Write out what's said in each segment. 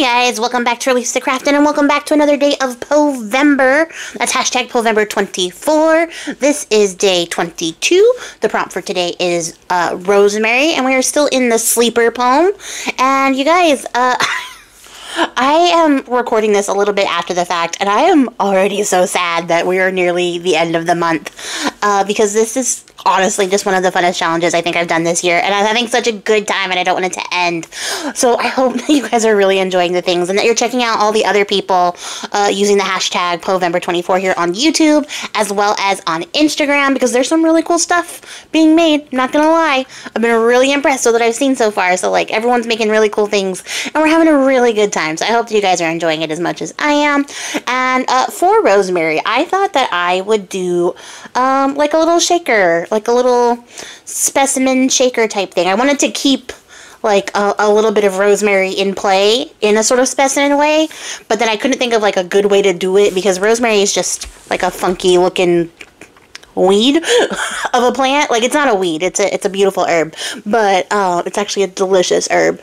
Hey guys, welcome back to Release the Craftin' and welcome back to another day of Poevember. That's hashtag Poevember24. This is day 22. The prompt for today is uh, Rosemary, and we are still in the sleeper poem. And you guys, uh, I am recording this a little bit after the fact, and I am already so sad that we are nearly the end of the month uh, because this is honestly just one of the funnest challenges I think I've done this year. And I'm having such a good time and I don't want it to end. So I hope that you guys are really enjoying the things and that you're checking out all the other people uh, using the hashtag Poevember24 here on YouTube as well as on Instagram because there's some really cool stuff being made. I'm not gonna lie. I've been really impressed with what I've seen so far. So like everyone's making really cool things and we're having a really good time. So I hope that you guys are enjoying it as much as I am. And uh, for Rosemary, I thought that I would do um, like a little shaker like a little specimen shaker type thing. I wanted to keep like a, a, little bit of rosemary in play in a sort of specimen way, but then I couldn't think of like a good way to do it because rosemary is just like a funky looking weed of a plant. Like it's not a weed; it's a it's a beautiful herb, but uh, it's actually a delicious herb.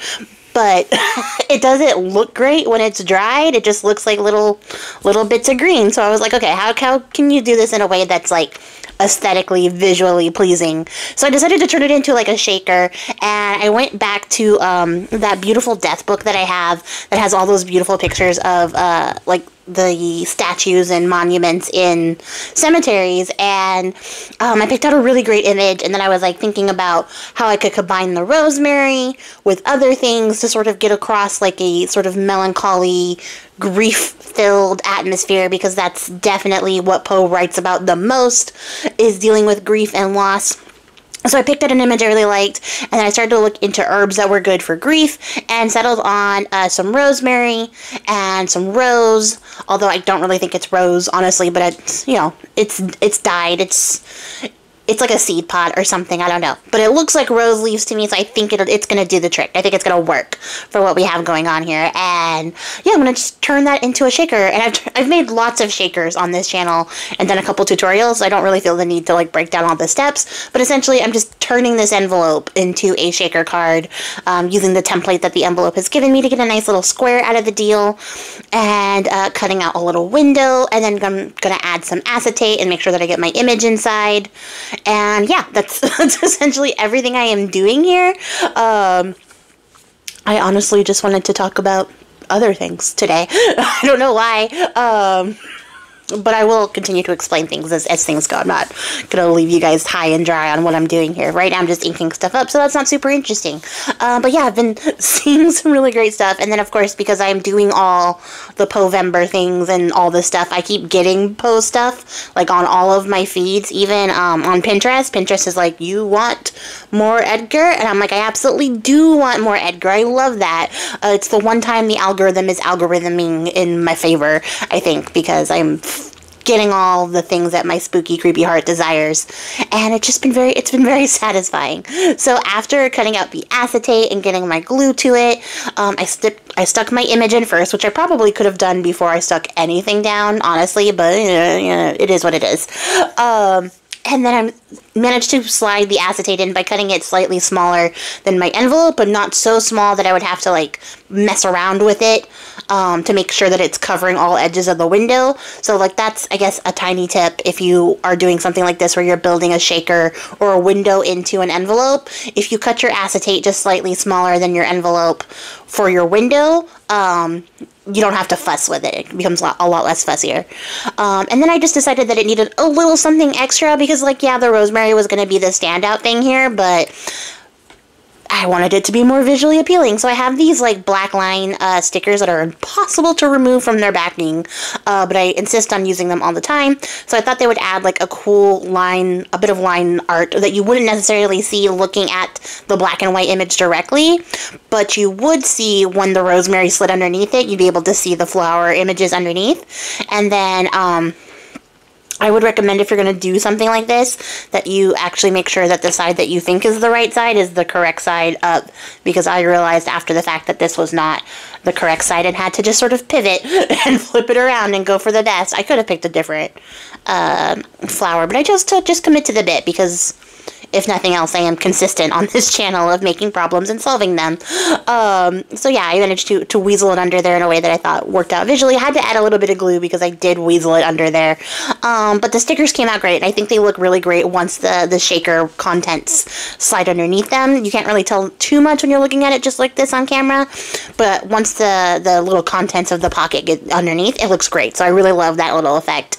But it doesn't look great when it's dried. It just looks like little little bits of green. So I was like, okay, how how can you do this in a way that's like aesthetically, visually pleasing. So I decided to turn it into like a shaker, and I went back to um, that beautiful death book that I have that has all those beautiful pictures of uh, like the statues and monuments in cemeteries. And um, i picked out a really great image and then i was like thinking about how i could combine the rosemary with other things to sort of get across like a sort of melancholy grief filled atmosphere because that's definitely what poe writes about the most is dealing with grief and loss so I picked out an image I really liked, and I started to look into herbs that were good for grief, and settled on uh, some rosemary and some rose. Although I don't really think it's rose, honestly, but it's you know it's it's dyed. It's it's like a seed pod or something. I don't know. But it looks like rose leaves to me, so I think it, it's going to do the trick. I think it's going to work for what we have going on here. And yeah, I'm going to just turn that into a shaker. And I've, I've made lots of shakers on this channel and done a couple tutorials. So I don't really feel the need to like break down all the steps. But essentially, I'm just turning this envelope into a shaker card um, using the template that the envelope has given me to get a nice little square out of the deal. And uh, cutting out a little window. And then I'm going to add some acetate and make sure that I get my image inside. And yeah, that's, that's essentially everything I am doing here. Um, I honestly just wanted to talk about other things today. I don't know why. Um, but I will continue to explain things as, as things go. I'm not going to leave you guys high and dry on what I'm doing here. Right now I'm just inking stuff up, so that's not super interesting. Uh, but yeah, I've been seeing some really great stuff. And then, of course, because I'm doing all the Poevember things and all this stuff, I keep getting Poe stuff, like on all of my feeds, even um, on Pinterest. Pinterest is like, you want more Edgar? And I'm like, I absolutely do want more Edgar. I love that. Uh, it's the one time the algorithm is algorithming in my favor, I think, because I'm getting all the things that my spooky creepy heart desires. And it's just been very it's been very satisfying. So after cutting out the acetate and getting my glue to it um, I, st- I stuck my image in first which I probably could have done before I stuck anything down honestly but it is what it is. Um, and then I managed to slide the acetate in by cutting it slightly smaller than my envelope, but not so small that I would have to like mess around with it um, to make sure that it's covering all edges of the window. So like that's I guess a tiny tip if you are doing something like this where you're building a shaker or a window into an envelope. If you cut your acetate just slightly smaller than your envelope for your window, um, you don't have to fuss with it. It becomes a lot, a lot less fussier. Um, and then I just decided that it needed a little something extra because, like, yeah, the rosemary was going to be the standout thing here, but I wanted it to be more visually appealing. So I have these like black line uh, stickers that are impossible to remove from their backing, uh, but I insist on using them all the time. So I thought they would add like a cool line, a bit of line art that you wouldn't necessarily see looking at the black and white image directly, but you would see when the rosemary slid underneath it, you'd be able to see the flower images underneath. And then, um, I would recommend if you're going to do something like this that you actually make sure that the side that you think is the right side is the correct side up because I realized after the fact that this was not the correct side and had to just sort of pivot and flip it around and go for the best. I could have picked a different uh, flower, but I just uh, just commit to the bit because if nothing else, I am consistent on this channel of making problems and solving them. Um, so yeah, I managed to, to weasel it under there in a way that I thought worked out visually. I had to add a little bit of glue because I did weasel it under there. Um, but the stickers came out great. I think they look really great once the, the shaker contents slide underneath them. You can't really tell too much when you're looking at it just like this on camera, but once the, the little contents of the pocket get underneath, it looks great. So I really love that little effect.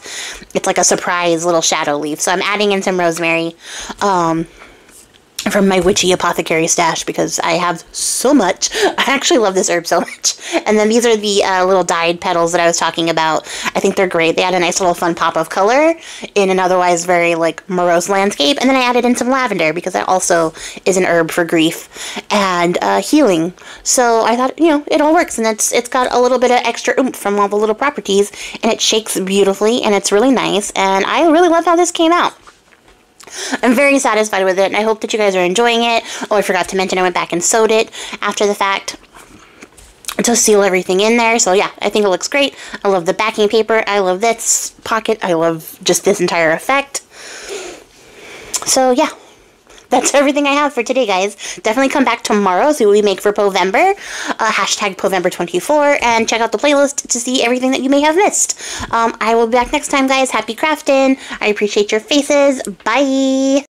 It's like a surprise little shadow leaf. So I'm adding in some rosemary. Um, from my witchy apothecary stash because I have so much. I actually love this herb so much. And then these are the uh, little dyed petals that I was talking about. I think they're great. They add a nice little fun pop of color in an otherwise very like morose landscape. And then I added in some lavender because that also is an herb for grief and uh, healing. So I thought, you know, it all works and it's it's got a little bit of extra oomph from all the little properties and it shakes beautifully and it's really nice and I really love how this came out. I'm very satisfied with it, and I hope that you guys are enjoying it. Oh, I forgot to mention I went back and sewed it after the fact to seal everything in there. So yeah, I think it looks great. I love the backing paper. I love this pocket. I love just this entire effect. So yeah, that's everything I have for today, guys. Definitely come back tomorrow, see what we make for Poevember. Uh, hashtag Poevember24, and check out the playlist to see everything that you may have missed. Um, I will be back next time, guys. Happy crafting. I appreciate your faces. Bye.